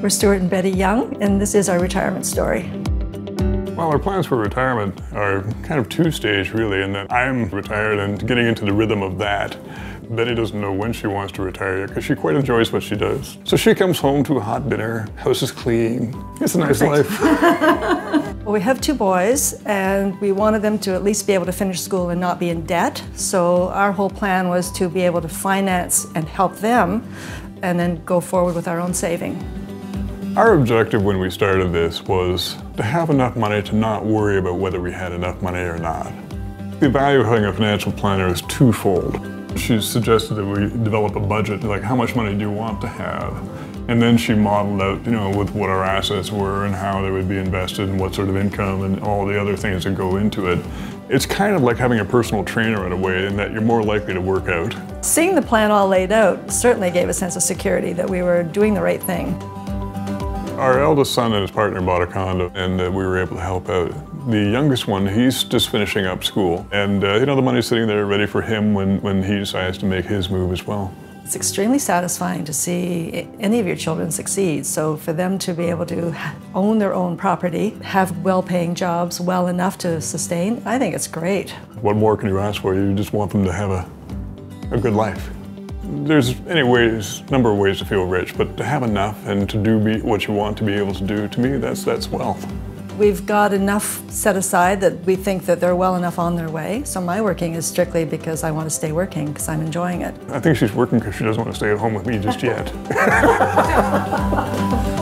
We're Stuart and Betty Young, and this is our retirement story. Well, our plans for retirement are kind of two-stage, really, in that I'm retired and getting into the rhythm of that. Betty doesn't know when she wants to retire yet because she quite enjoys what she does. So she comes home to a hot dinner, house is clean. It's a nice life. well, we have two boys and we wanted them to at least be able to finish school and not be in debt. So our whole plan was to be able to finance and help them and then go forward with our own saving. Our objective when we started this was to have enough money to not worry about whether we had enough money or not. The value of having a financial planner is twofold. She suggested that we develop a budget, like how much money do you want to have? And then she modeled out, you know, with what our assets were and how they would be invested and what sort of income and all the other things that go into it. It's kind of like having a personal trainer in a way in that you're more likely to work out. Seeing the plan all laid out certainly gave a sense of security that we were doing the right thing. Our eldest son and his partner bought a condo and uh, we were able to help out. The youngest one, he's just finishing up school and uh, you know the money's sitting there ready for him when, when he decides to make his move as well. It's extremely satisfying to see any of your children succeed. So for them to be able to own their own property, have well-paying jobs well enough to sustain, I think it's great. What more can you ask for? You just want them to have a, a good life. There's any ways, number of ways to feel rich, but to have enough and to do be, what you want to be able to do, to me, that's, that's wealth. We've got enough set aside that we think that they're well enough on their way. So my working is strictly because I want to stay working because I'm enjoying it. I think she's working because she doesn't want to stay at home with me just yet.